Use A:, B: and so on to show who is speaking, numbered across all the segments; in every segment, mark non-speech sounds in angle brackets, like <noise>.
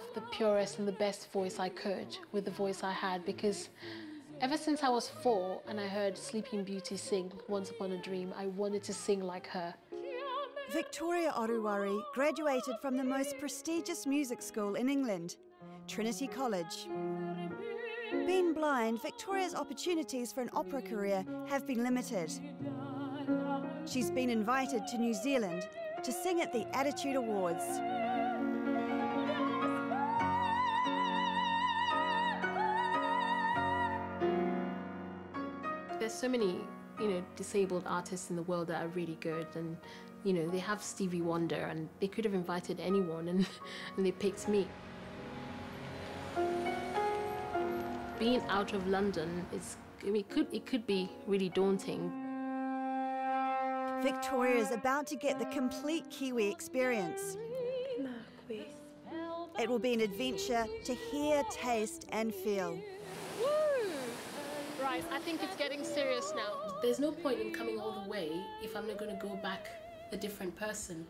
A: Have the purest and the best voice I could with the voice I had because ever since I was four and I heard Sleeping Beauty sing Once Upon a Dream, I wanted to sing like her.
B: Victoria Oruwari graduated from the most prestigious music school in England, Trinity College. Being blind, Victoria's opportunities for an opera career have been limited. She's been invited to New Zealand to sing at the Attitude Awards.
A: There's so many, you know, disabled artists in the world that are really good and you know, they have Stevie Wonder and they could have invited anyone and, <laughs> and they picked me. Being out of London is, I mean, it could, it could be really daunting.
B: Victoria is about to get the complete Kiwi experience. It will be an adventure to hear, taste, and feel.
A: I think it's getting serious now. There's no point in coming all the way if I'm not going to go back a different person.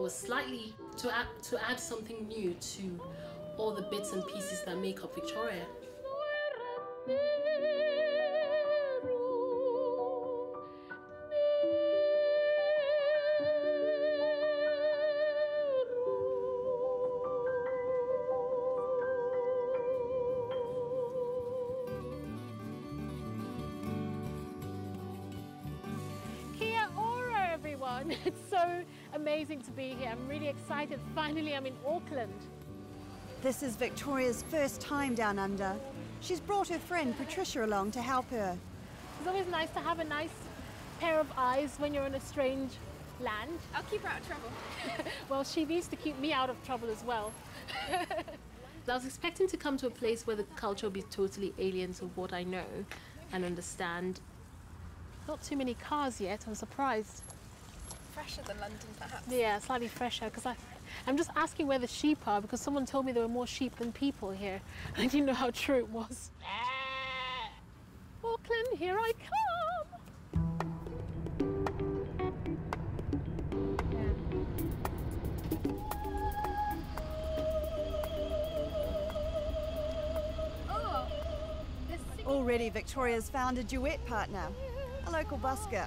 A: Or slightly to add, to add something new to all the bits and pieces that make up Victoria. Amazing to be here. I'm really excited. Finally, I'm in Auckland.
B: This is Victoria's first time down under. She's brought her friend Patricia along to help her.
A: It's always nice to have a nice pair of eyes when you're in a strange land.
C: I'll keep her out of trouble. <laughs>
A: well, she needs to keep me out of trouble as well. <laughs> I was expecting to come to a place where the culture would be totally alien to what I know and understand. Not too many cars yet, I'm surprised
C: fresher than London, perhaps.
A: Yeah, slightly fresher because I, I'm just asking where the sheep are because someone told me there were more sheep than people here. <laughs> I didn't know how true it was. <laughs> Auckland, here I come.
C: Oh,
B: Already Victoria's found a duet partner, a local busker.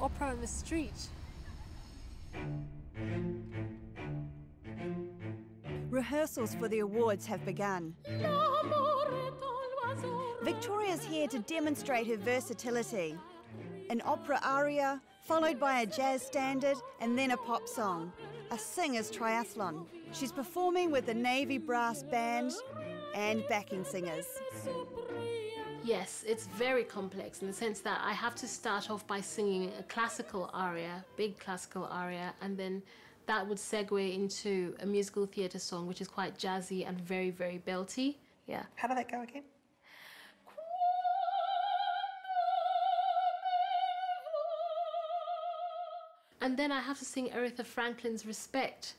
A: Opera on the street.
B: Rehearsals for the awards have begun. Victoria's here to demonstrate her versatility. An opera aria, followed by a jazz standard, and then a pop song. A singer's triathlon. She's performing with the Navy Brass Band and backing singers.
A: Yes, it's very complex in the sense that I have to start off by singing a classical aria, big classical aria, and then that would segue into a musical theatre song, which is quite jazzy and very, very belty. Yeah.
D: How did that go again?
A: And then I have to sing Aretha Franklin's Respect,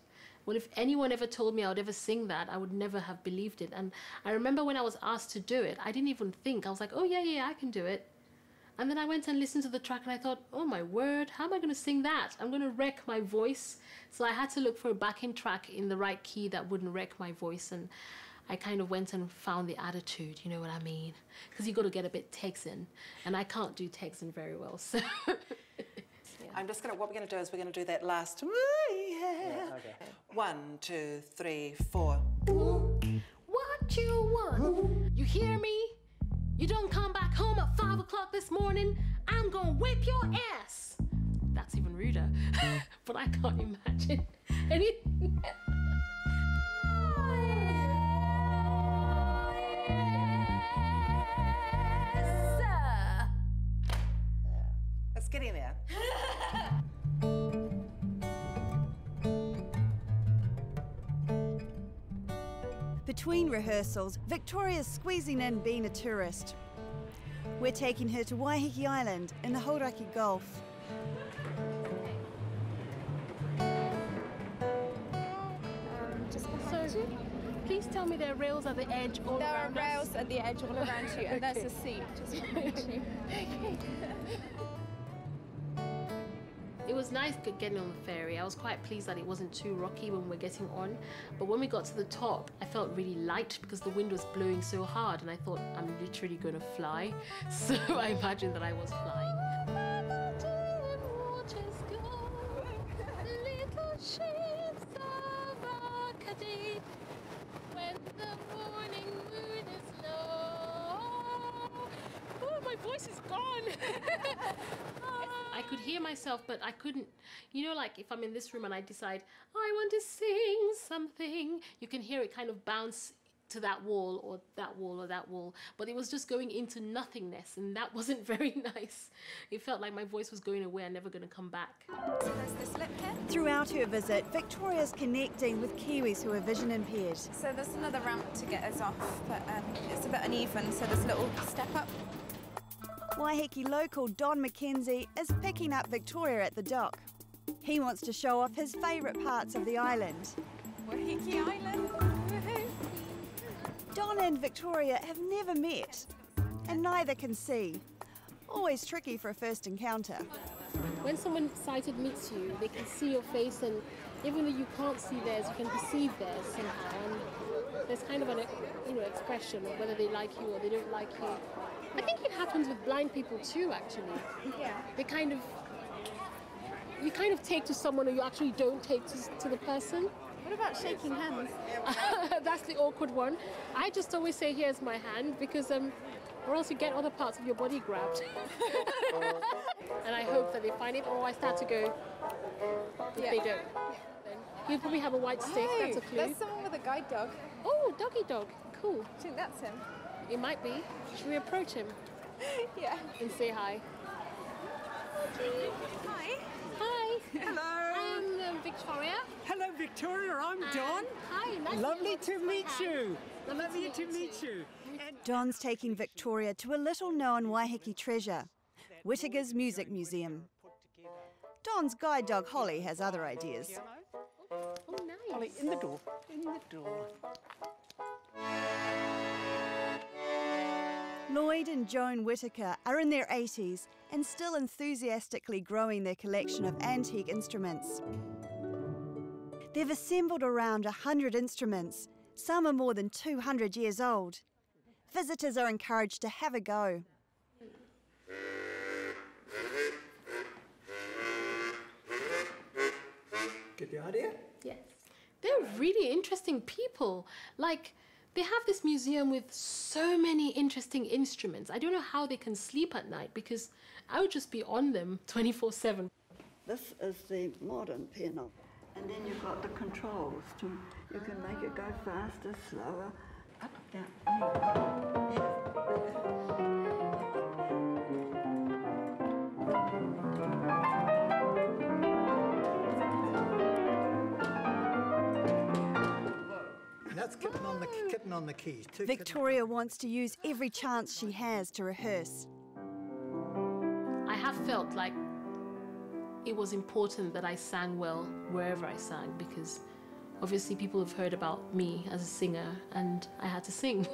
A: well, if anyone ever told me I would ever sing that, I would never have believed it. And I remember when I was asked to do it, I didn't even think. I was like, oh, yeah, yeah, I can do it. And then I went and listened to the track and I thought, oh my word, how am I going to sing that? I'm going to wreck my voice. So I had to look for a backing track in the right key that wouldn't wreck my voice. And I kind of went and found the attitude, you know what I mean? Because you got to get a bit Texan. And I can't do Texan very well. So. <laughs>
D: I'm just gonna, what we're gonna do is we're gonna do that last, yeah. yeah okay. One, two, three, four.
A: What you want? You hear me? You don't come back home at five o'clock this morning, I'm gonna whip your ass. That's even ruder, <laughs> but I can't imagine <laughs> anything.
D: Let's get in there.
B: Between rehearsals, Victoria's squeezing in being a tourist. We're taking her to Waiheke Island in the Hauraki Gulf.
A: So? Please tell me there are rails at the edge all
C: There are
A: around us.
C: rails at the edge all around you, and there's a seat <laughs> just behind you. <laughs>
A: Was nice getting on the ferry. I was quite pleased that it wasn't too rocky when we were getting on. But when we got to the top, I felt really light because the wind was blowing so hard, and I thought I'm literally going to fly. <laughs> So I imagined that I was flying. Oh, my voice is gone. <laughs> I could hear myself, but I couldn't. You know, like if I'm in this room and I decide, I want to sing something, you can hear it kind of bounce to that wall or that wall or that wall. But it was just going into nothingness, and that <laughs> wasn't very nice. It felt like my voice was going away and never going to come back.
C: So there's this lip here.
B: Throughout her visit, Victoria's connecting with Kiwis who are vision impaired.
C: So there's another ramp to get us off, but um, it's a bit uneven, so there's a little step up.
B: Waiheke local Don McKenzie is picking up Victoria at the dock. He wants to show off his favourite parts of the island.
C: Waiheke Island.
B: Don and Victoria have never met, and neither can see. Always tricky for a first encounter.
A: When someone sighted meets you, they can see your face, and even though you can't see theirs, you can perceive theirs somehow. And there's kind of an you know expression of whether they like you or they don't like you. I think it happens with blind people too. Actually,
C: Yeah.
A: they kind of you kind of take to someone, or you actually don't take to, to the person.
C: What about shaking hands? <laughs>
A: That's the awkward one. I just always say, "Here's my hand," because um, or else you get other parts of your body grabbed. <laughs> and I hope that they find it, or I start to go. If
C: Yeah.
A: they don't, then you probably have a white stick. That's a clue.
C: there's someone with a guide dog.
A: Oh, doggy dog. Cool.
C: I think that's him?
A: It might be. Should we approach him <laughs>
C: Yeah.
A: and say hi?
C: Hi.
A: Hi.
E: Hello.
A: I'm um, Victoria.
E: Hello, Victoria. I'm
A: and-
E: Don.
A: Hi. Nice
E: Lovely
A: to,
E: to meet you.
A: Lovely
E: Lovely
A: to
E: to
A: meet
E: meet
A: you.
E: you. And
B: Don's taking Victoria to a little known Waiheke treasure, Whittaker's Music Museum. Don's guide dog Holly has other ideas.
A: Oh, nice.
E: Holly, in the door. In the door.
B: Lloyd and Joan Whittaker are in their 80s and still enthusiastically growing their collection of antique instruments. They've assembled around 100 instruments. Some are more than 200 years old. Visitors are encouraged to have a go.
E: Get the idea?
A: Yes. They're really interesting people. Like, they have this museum with so many interesting instruments. I don't know how they can sleep at night because I would just be on them 24 7.
F: This is the modern piano. And then you've got the controls to, you can make it go faster, slower, up, down.
E: That's kitten on the kitten on the keys. Two kitten-
B: Victoria wants to use every chance she has to rehearse.
A: I have felt like it was important that I sang well wherever I sang because obviously people have heard about me as a singer and I had to sing.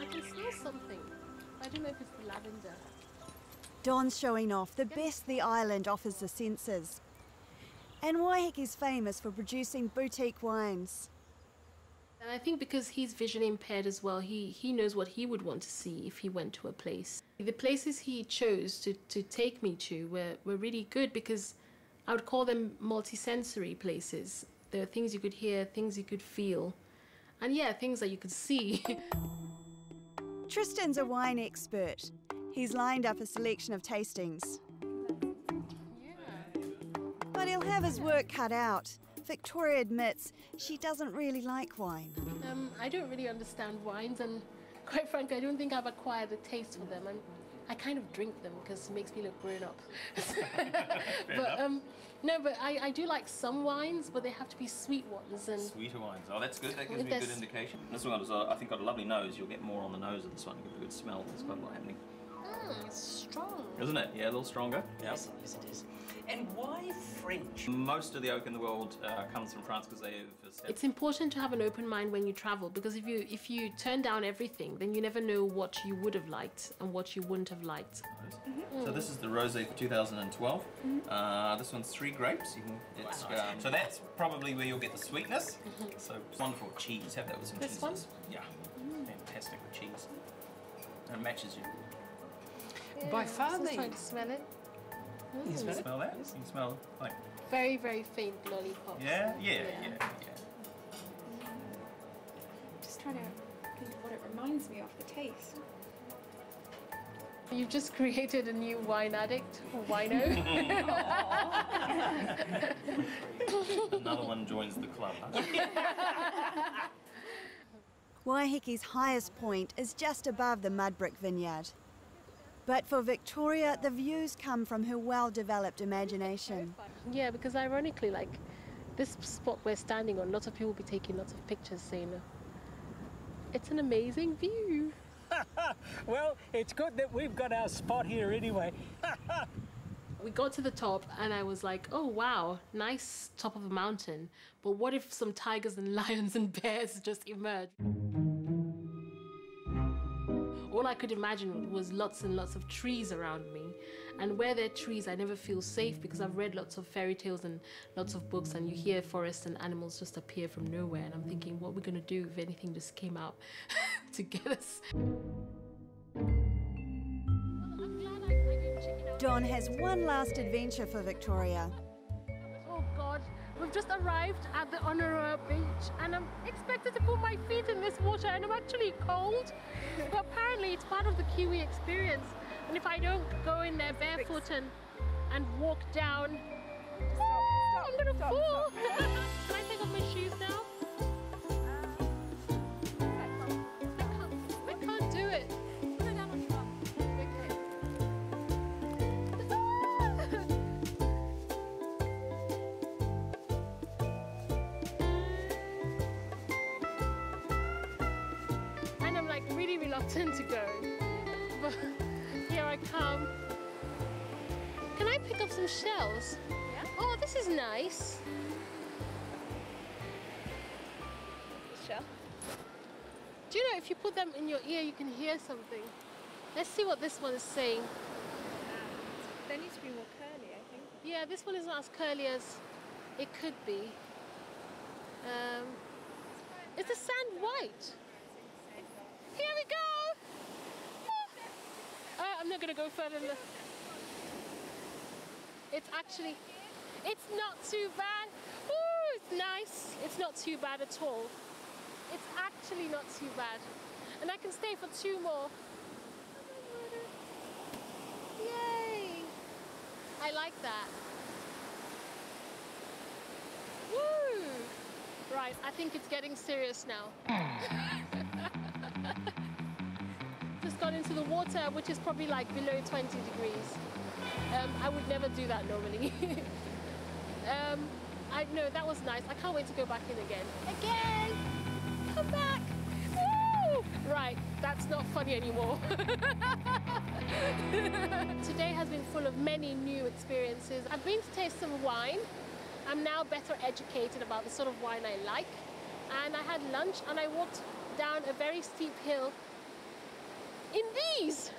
A: I can smell something. I don't know if it's the lavender.
B: Don's showing off the best the island offers the senses. And Waiheke's famous for producing boutique wines.
A: And I think because he's visually impaired as well, he, he knows what he would want to see if he went to a place. The places he chose to, to take me to were, were really good because I would call them multisensory places. There are things you could hear, things you could feel, and yeah, things that you could see. <laughs>
B: Tristan's a wine expert. He's lined up a selection of tastings. But he'll have his work cut out. Victoria admits she doesn't really like wine.
A: um, I don't really understand wines, and quite frankly, I don't think I've acquired a taste for them. And I kind of drink them because it makes me look grown up. <laughs> but um, no, but I, I do like some wines, but they have to be sweet ones. And
G: Sweeter wines. Oh, that's good. That gives me a good indication. This one has, uh, I think, got a lovely nose. You'll get more on the nose of this one. You'll get a good smell. There's quite a lot happening.
A: Mm, it's strong.
G: Isn't it? Yeah, a little stronger. Yeah.
H: Yes, yes, it is. And why French?
G: Most of the oak in the world uh, comes from France because they have
A: It's important to have an open mind when you travel because if you if you turn down everything, then you never know what you would have liked and what you wouldn't have liked.
G: So this is the rosé for 2012. Uh, this one's three grapes. You can, it's, um, so that's probably where you'll get the sweetness. So wonderful cheese. Have that with some
A: This
G: cheese.
A: one?
G: Yeah, fantastic with cheese. And it matches you.
H: By far
A: I'm
H: the
A: trying to smell it.
H: You smell?
G: Smell that? You can smell like
A: Very very faint lollipops.
G: yeah, yeah, yeah,
A: Yeah.
G: yeah.
C: Just trying to think of what it reminds me of, the taste.
A: You've just created a new wine addict or wino. <laughs> <laughs>
G: Another one joins the club. Huh?
B: Waiheke's highest point is just above the Mudbrick Vineyard. But for Victoria, the views come from her well developed imagination.
A: yeah, because ironically, like this spot we're standing on, lots of people will be taking lots of pictures saying it's an amazing view. <laughs>
H: Well, it's good that we've got our spot here anyway. <laughs>
A: We got to the top and I was like, oh wow, nice top of a mountain. But what if some tigers and <laughs> lions and bears just emerged? All I could imagine was lots and lots of trees around me. And where there are trees, I never feel safe because I've read lots of fairy tales and lots of books, and you hear forests and animals just appear from nowhere. And I'm thinking, what are we going to do if anything just came out <laughs> to get us?
B: Don has one last adventure for Victoria.
A: We've just arrived at the Oneroa beach and I'm expected to put my feet in this water and I'm actually cold. But apparently it's part of the Kiwi experience. And if I don't go in there barefoot and, and walk down, oh, I'm gonna fall. <laughs> Can I take off my shoes now? Really reluctant to go. But here I come. Can I pick up some shells? Yeah. Oh, this is nice.
C: Shell.
A: Do you know if you put them in your ear, you can hear something? Let's see what this one is saying.
C: They need to be more curly, I think.
A: Yeah, this one is not as curly as it could be. Um, is the sand white? Here we go! Uh, I'm not gonna go further than. It's actually, it's not too bad. Ooh, it's nice. It's not too bad at all. It's actually not too bad. And I can stay for two more. Yay! I like that. Woo! Right, I think it's getting serious now. <laughs> Got into the water, which is probably like below 20 degrees. Um, I would never do that normally. <laughs> um, I know that was nice. I can't wait to go back in again. Again! Come back! Woo! Right, that's not funny anymore. <laughs> Today has been full of many new experiences. I've been to taste some wine. I'm now better educated about the sort of wine I like. And I had lunch and I walked down a very steep hill in these.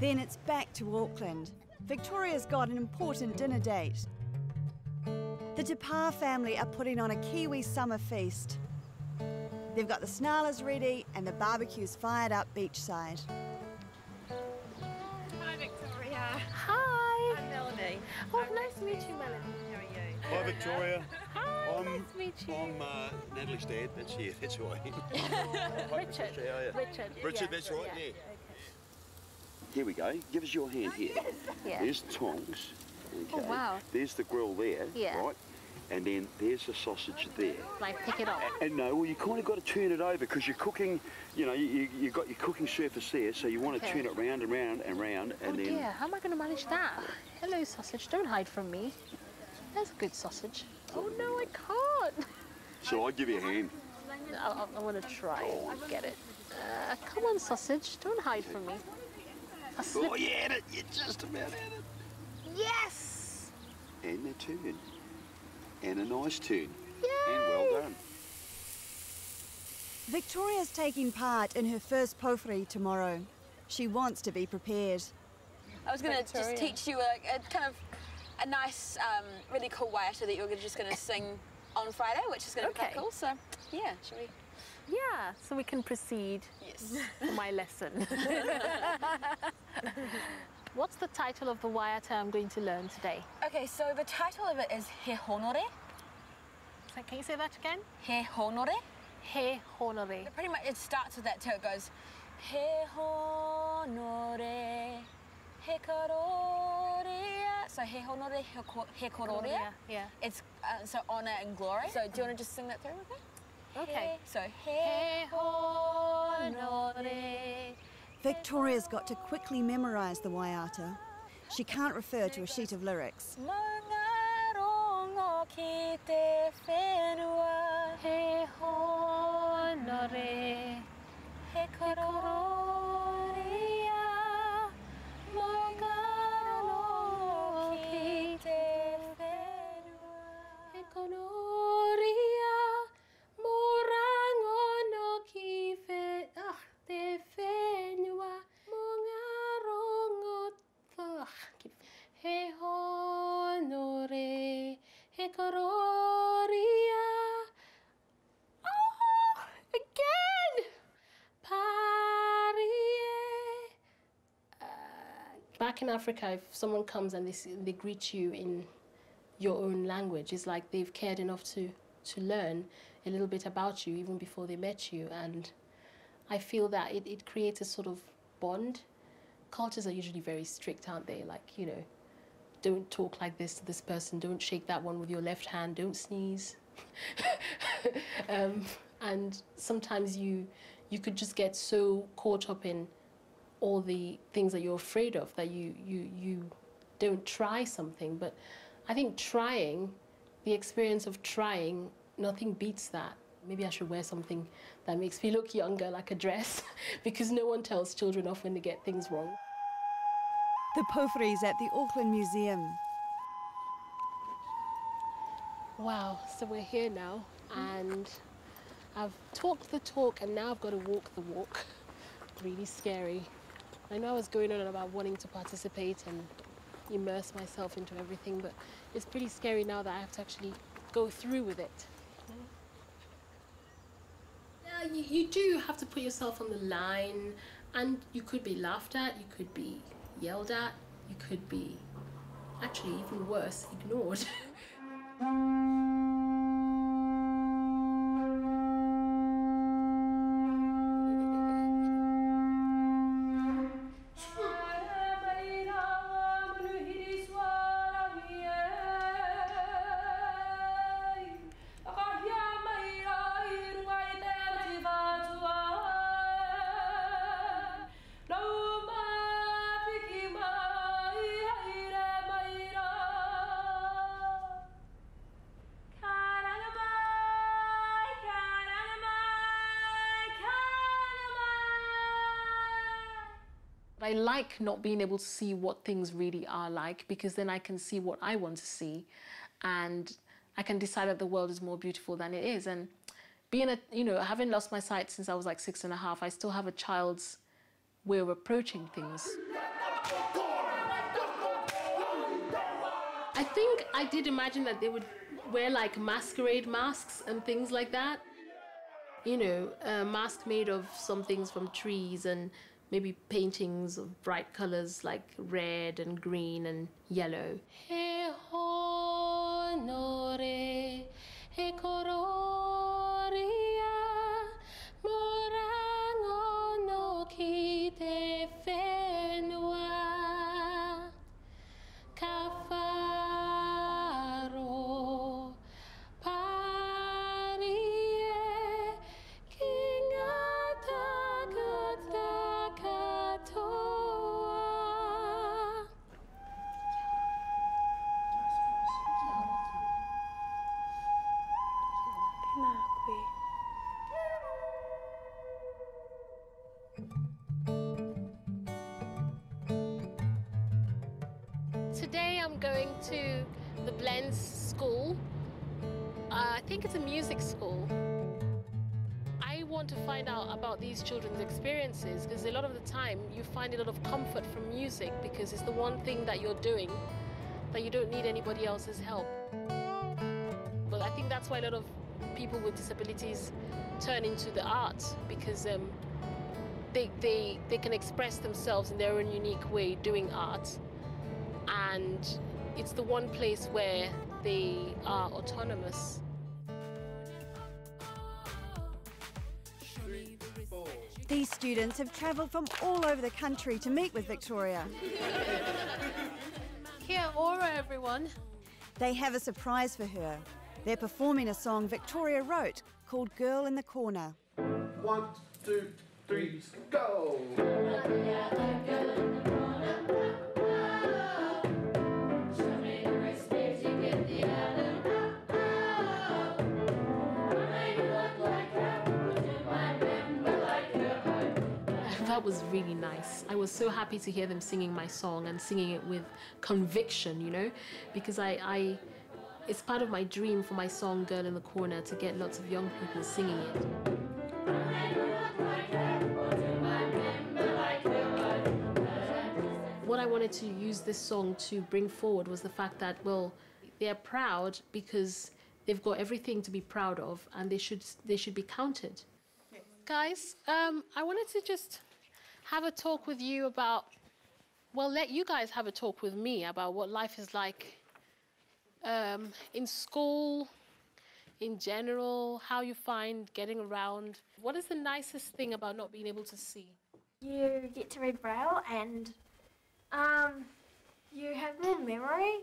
B: Then it's back to Auckland. Victoria's got an important dinner date. The Tapar family are putting on a Kiwi summer feast. They've got the snarlers ready and the barbecue's fired up beachside.
C: Hi, Victoria.
A: Hi.
C: I'm Melanie.
A: Oh, nice to meet you, Melanie.
C: How are you?
I: Hi Victoria. <laughs>
A: Hi,
I: I'm,
A: nice to meet you.
I: I'm uh, Natalie's dad. That's here. That's who I am. <laughs>
A: Richard.
I: How are you?
A: Richard.
I: Richard,
A: yeah.
I: that's right. Yeah. Here we go. Give us your hand here.
A: Yeah.
I: There's the tongs. Okay.
A: Oh, wow.
I: There's the grill there.
A: Yeah.
I: Right. And then there's the sausage there.
A: Like, pick it up.
I: And no, well, you kind of got to turn it over because you're cooking. You know, you you you got your cooking surface there, so you want to
A: Okay.
I: turn it round and round and round, and
A: oh
I: then.
A: dear, how am I going to manage that? Hello, sausage. Don't hide from me. There's a good sausage. Oh no, I can't.
I: So I give you a hand.
A: I, I want to try and get it. Uh, come on, sausage. Don't hide from me. A slip.
I: Oh, you had it. You just about had it.
A: Yes!
I: And a turn. And a nice turn. And well done.
B: Victoria's taking part in her first powhiri tomorrow. She wants to be prepared.
J: I was going to just teach you a, a kind of a nice, um, really cool waiata that you're just going to sing on Friday, which is going to be
A: Okay.
J: quite cool. So, yeah, should we?
A: Yeah, so we can proceed
J: Yes. <laughs>
A: for my lesson. <laughs> What's the title of the waiata I'm going to learn today?
J: okay, so the title of it is He Honore.
A: So Can you say that again?
J: He Honore.
A: He honore.
J: Pretty much, it starts with that too. It goes He Honore, He Kororia. So He Honore, He Ko- He
A: Yeah.
J: It's uh, so honor and glory. So do you want to just sing that through with me?
A: Okay.
J: He- So He
A: He honore.
B: Victoria's got to quickly memorise the waiata. She can't refer to a sheet of lyrics.
A: In Africa, if someone comes and they, they greet you in your own language, it's like they've cared enough to, to learn a little bit about you even before they met you. And I feel that it, it creates a sort of bond. Cultures are usually very strict, aren't they? Like, you know, don't talk like this to this person, don't shake that one with your left hand, don't sneeze. <laughs> um, and sometimes you you could just get so caught up in all the things that you're afraid of that you you you don't try something but i think trying the experience of trying nothing beats that. Maybe i should wear something that makes me look younger like a dress <laughs> because no one tells children off when they get things wrong.
B: The powhiri's at the Auckland Museum.
A: wow so we're here now and i've talked the talk and now i've got to walk the walk. <laughs> Really scary i know i was going on about wanting to participate and immerse myself into everything but it's pretty scary now that i have to actually go through with it. Yeah you, you do have to put yourself on the line and you could be laughed at you could be yelled at you could be actually even worse ignored <laughs> like not being able to see what things really are like because then I can see what I want to see and I can decide that the world is more beautiful than it is. And being a, you know, having lost my sight since I was like six and a half, I still have a child's way of approaching things. I think I did imagine that they would wear like masquerade masks and things like that. You know, a mask made of some things from trees and maybe paintings of bright colors like red and green and yellow. To the BLENNZ school. Uh, I think it's a music school. I want to find out about these children's experiences because a lot of the time you find a lot of comfort from music because it's the one thing that you're doing that you don't need anybody else's help. But I think that's why a lot of people with disabilities turn into the arts because um, they, they, they can express themselves in their own unique way doing art. And it's the one place where they are autonomous.
B: These students have travelled from all over the country to meet with Victoria. <laughs>
A: Kia ora, everyone.
B: They have a surprise for her. They're performing a song Victoria wrote called Girl in the Corner.
K: One, two, three, go!
A: That was really nice. I was so happy to hear them singing my song and singing it with conviction, you know, because I, I it's part of my dream for my song Girl in the Corner to get lots of young people singing it. What I wanted to use this song to bring forward was the fact that, well, they're proud because they've got everything to be proud of and they should, they should be counted. Guys, um, I wanted to just have a talk with you about, well, let you guys have a talk with me about what life is like um, in school, in general, how you find getting around. What is the nicest thing about not being able to see?
L: You get to read Braille and um, you have more memory.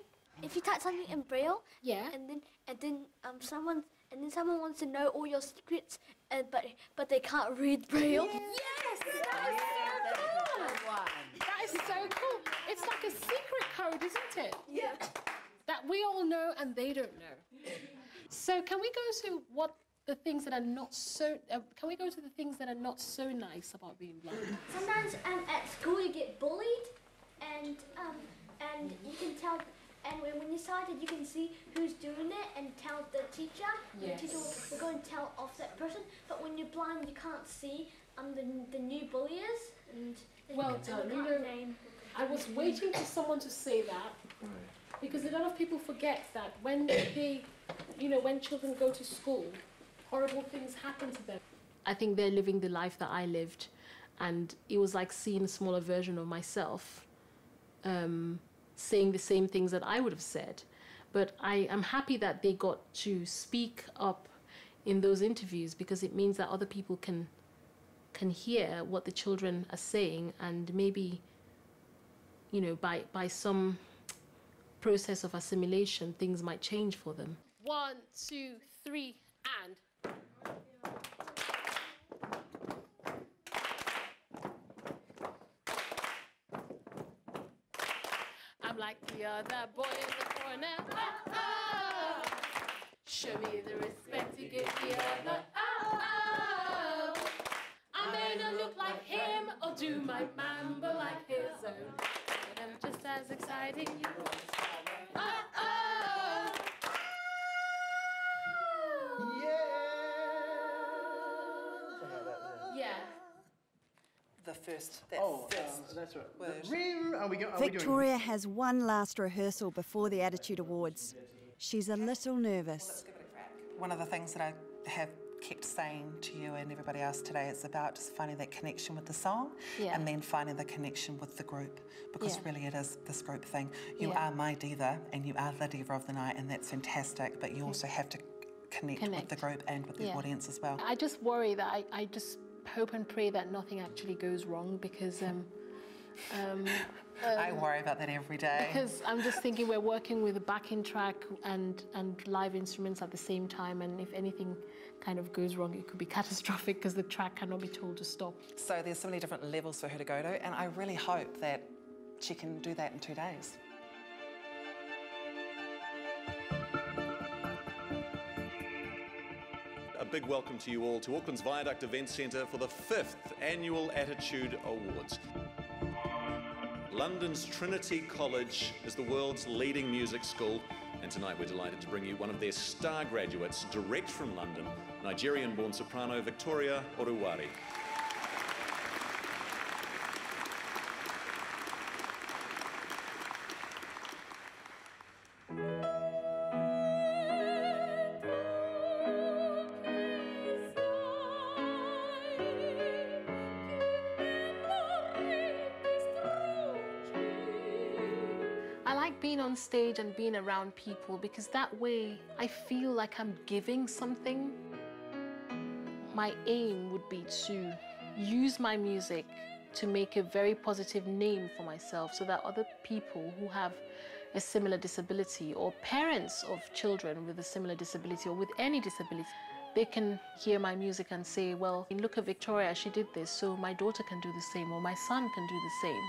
L: If you type something in Braille,
A: yeah,
L: and then and then um someone and then someone wants to know all your secrets, and but but they can't read Braille.
A: Yes, that is so cool. That is so cool. It's like a secret code, isn't it?
L: Yeah.
A: That we all know and they don't know. So can we go to what the things that are not so? Uh, can we go to the things that are not so nice about being blind?
L: Sometimes um, at school you get bullied, and um, and you can tell. And when, when you started, you can see who's doing it and tell the teacher.
A: Yes.
L: The teacher will go and tell off that person. But when you're blind, you can't see um, the, the new bullies. And
A: Well done.
L: you
A: You know. I was waiting for someone to say that because a lot of people forget that when they, you know, when children go to school, horrible things happen to them. I think they're living the life that I lived, and it was like seeing a smaller version of myself, um, saying the same things that I would have said. But I am happy that they got to speak up in those interviews because it means that other people can can hear what the children are saying and maybe you know by by some process of assimilation things might change for them. One two three and. I'm like the other boy in the corner. Oh, oh. show me the respect you give the other. oh, oh. I may not look like him or do my mambo like his own, but I'm just as exciting. Oh, oh. Yeah.
D: The first, that
E: Oh,
D: first
E: um, that's right.
D: word.
E: The ring- Are we, go, are we doing?
B: Victoria has one last rehearsal before the Attitude Awards. She's a little nervous.
D: One of the things that I have kept saying to you and everybody else today it's about just finding that connection with the song
A: Yeah.
D: and then finding the connection with the group because
A: Yeah.
D: really it is this group thing. You
A: Yeah.
D: are my diva and you are the diva of the night and that's fantastic, but you also have to connect, with the group and with the audience as well.
A: I just worry that I, I just hope and pray that nothing actually goes wrong because um, um,
D: I
A: um,
D: worry about that every day.
A: Because I'm just thinking we're working with a backing track and and live instruments at the same time, and if anything kind of goes wrong, it could be <laughs> catastrophic because the track cannot be told to stop.
D: So there's so many different levels for her to go to, and I really hope that she can do that in two days.
M: A big welcome to you all to Auckland's Viaduct Event Centre for the fifth annual Attitude Awards. London's Trinity College is the world's leading music school, and tonight we're delighted to bring you one of their star graduates direct from London, Nigerian born soprano Victoria Oruwari.
A: Being on stage and being around people because that way I feel like I'm giving something. My aim would be to use my music to make a very positive name for myself so that other people who have a similar disability or parents of children with a similar disability or with any disability, they can hear my music and say, well, look at Victoria, she did this, so my daughter can do the same or my son can do the same.